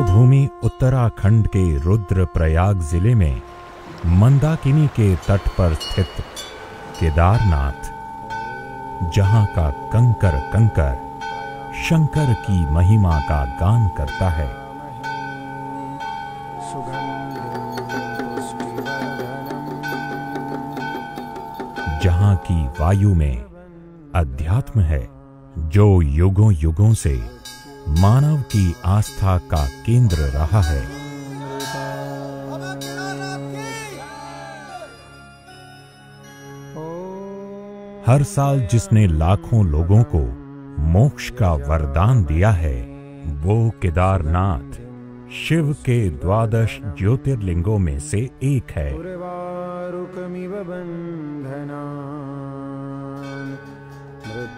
देवभूमि उत्तराखंड के रुद्रप्रयाग ज़िले में मंदाकिनी के तट पर स्थित केदारनाथ, जहाँ का कंकर कंकर शंकर की महिमा का गान करता है। जहाँ की वायु में अध्यात्म है, जो युगों युगों से मानव की आस्था का केंद्र रहा है। हर साल जिसने लाखों लोगों को मोक्ष का वरदान दिया है, वो केदारनाथ, शिव के द्वादश ज्योतिर्लिंगों में से एक है।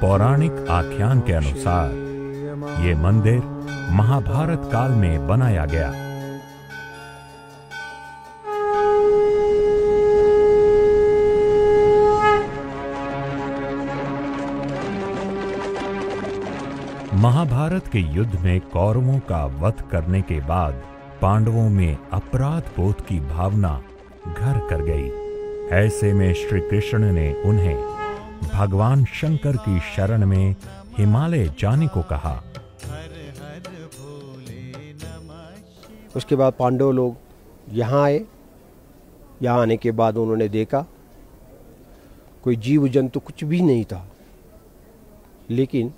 पौराणिक आख्यान के अनुसार ये मंदिर महाभारत काल में बनाया गया। महाभारत के युद्ध में कौरवों का वध करने के बाद पांडवों में अपराध बोध की भावना घर कर गई। ऐसे में श्री कृष्ण ने उन्हें भगवान शंकर की शरण में हिमालय जाने को कहा। उसके बाद पांडव लोग यहाँ आए। यहाँ आने के बाद उन्होंने देखा, कोई जीव जंतु कुछ भी नहीं था। लेकिन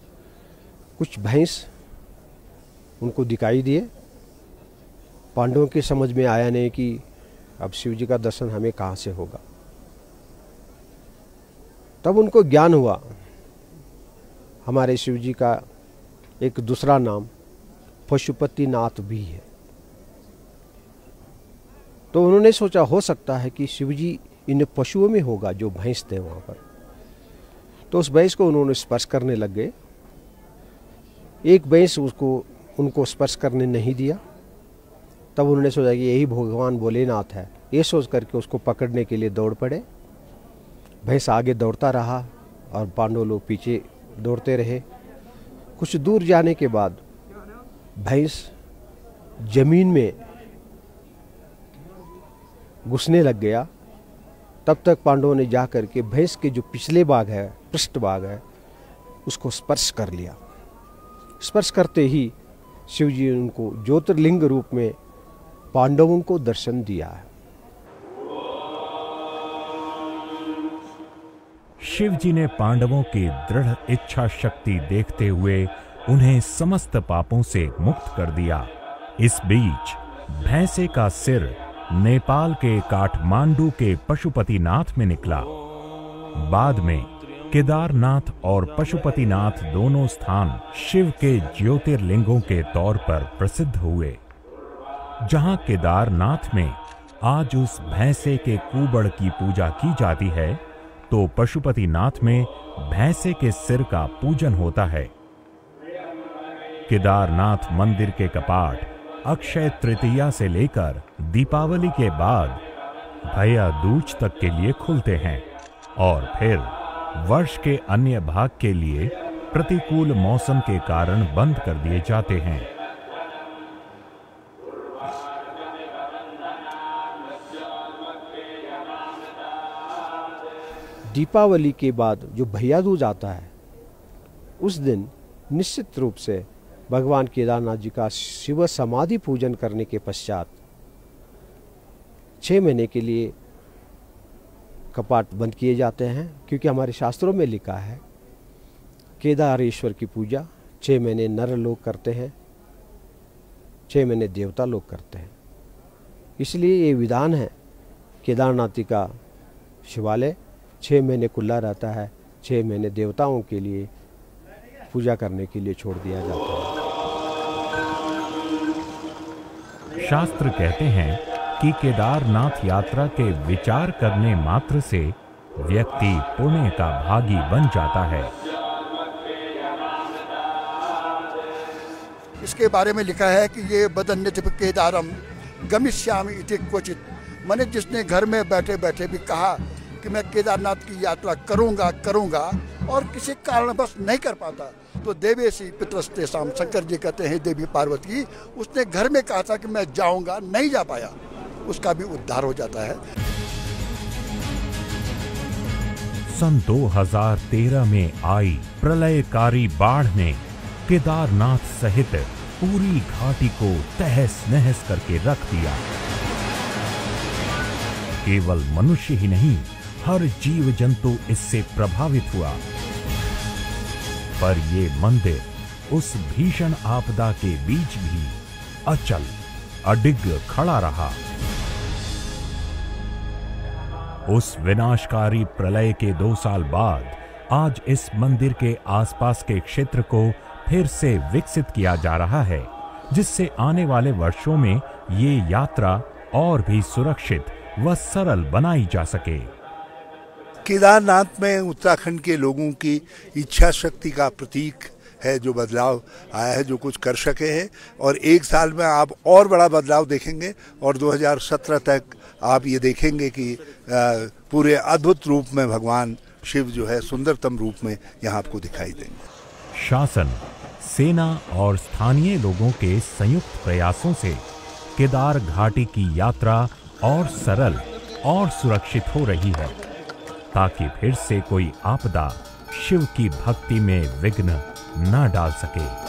कुछ भैंस उनको दिखाई दिए। पांडवों के समझ में आया नहीं कि अब शिव जी का दर्शन हमें कहाँ से होगा। तब उनको ज्ञान हुआ, हमारे शिव जी का एक दूसरा नाम पशुपति नाथ भी है। तो उन्होंने सोचा, हो सकता है कि शिव जी इन पशुओं में होगा जो भैंस थे वहाँ पर। तो उस भैंस को उन्होंने स्पर्श करने लग गए। एक भैंस उसको, उनको स्पर्श करने नहीं दिया। तब उन्होंने सोचा कि यही भगवान भोलेनाथ है। ये सोच करके उसको पकड़ने के लिए दौड़ पड़े। भैंस आगे दौड़ता रहा और पांडव लोग पीछे दौड़ते रहे। कुछ दूर जाने के बाद भैंस ज़मीन में घुसने लग गया। तब तक पांडवों ने जा कर के भैंस के जो पिछले भाग है, पृष्ठ भाग है, उसको स्पर्श कर लिया। स्पर्श करते ही शिव जी उनको ज्योतिर्लिंग रूप में पांडवों को दर्शन दिया। है शिव जी ने पांडवों की दृढ़ इच्छा शक्ति देखते हुए उन्हें समस्त पापों से मुक्त कर दिया। इस बीच भैंसे का सिर नेपाल के काठमांडू के पशुपतिनाथ में निकला। बाद में केदारनाथ और पशुपतिनाथ दोनों स्थान शिव के ज्योतिर्लिंगों के तौर पर प्रसिद्ध हुए, जहाँ केदारनाथ में आज उस भैंसे के कुबड़ की पूजा की जाती है तो पशुपतिनाथ में भैंसे के सिर का पूजन होता है। केदारनाथ मंदिर के कपाट अक्षय तृतीया से लेकर दीपावली के बाद भैया दूज तक के लिए खुलते हैं और फिर वर्ष के अन्य भाग के लिए प्रतिकूल मौसम के कारण बंद कर दिए जाते हैं। दीपावली के बाद जो भैया दूज आता है, उस दिन निश्चित रूप से भगवान केदारनाथ जी का शिव समाधि पूजन करने के पश्चात छः महीने के लिए कपाट बंद किए जाते हैं, क्योंकि हमारे शास्त्रों में लिखा है, केदारेश्वर की पूजा छः महीने नर लोग करते हैं छः महीने देवता लोग करते हैं। इसलिए ये विधान है, केदारनाथी का शिवालय छः महीने खुला रहता है छः महीने देवताओं के लिए पूजा करने के लिए छोड़ दिया जाता है। शास्त्र कहते हैं कि केदारनाथ यात्रा के विचार करने मात्र से व्यक्ति पुण्य का भागी बन जाता है। इसके बारे में लिखा है कि ये बदन केदारम गमिष्यामी इति क्वचित। मैंने जिसने घर में बैठे बैठे भी कहा कि मैं केदारनाथ की यात्रा करूँगा करूँगा और किसी कारण बस नहीं कर पाता। तो देवेशी पितरस्ते शाम शंकर जी कहते हैं, देवी पार्वती, उसने घर में कहा था कि मैं जाऊँगा, नहीं जा पाया। उसका भी उद्धार हो जाता है। सन 2013 में आई प्रलयकारी बाढ़ ने केदारनाथ सहित पूरी घाटी को तहस नहस करके रख दिया। केवल मनुष्य ही नहीं, हर जीव जंतु इससे प्रभावित हुआ। पर ये मंदिर उस भीषण आपदा के बीच भी अचल, अडिग खड़ा रहा। उस विनाशकारी प्रलय के दो साल बाद आज इस मंदिर के आसपास के क्षेत्र को फिर से विकसित किया जा रहा है, जिससे आने वाले वर्षों में ये यात्रा और भी सुरक्षित व सरल बनाई जा सके। केदारनाथ में उत्तराखंड के लोगों की इच्छा शक्ति का प्रतीक है, जो बदलाव आया है, जो कुछ कर सके हैं। और एक साल में आप और बड़ा बदलाव देखेंगे और 2017 तक आप ये देखेंगे कि पूरे अद्भुत रूप में भगवान शिव जो है, सुंदरतम रूप में यहाँ आपको दिखाई देंगे। शासन, सेना और स्थानीय लोगों के संयुक्त प्रयासों से केदार घाटी की यात्रा और सरल और सुरक्षित हो रही है। ताकि फिर से कोई आपदा शिव की भक्ति में विघ्न न डाल सके।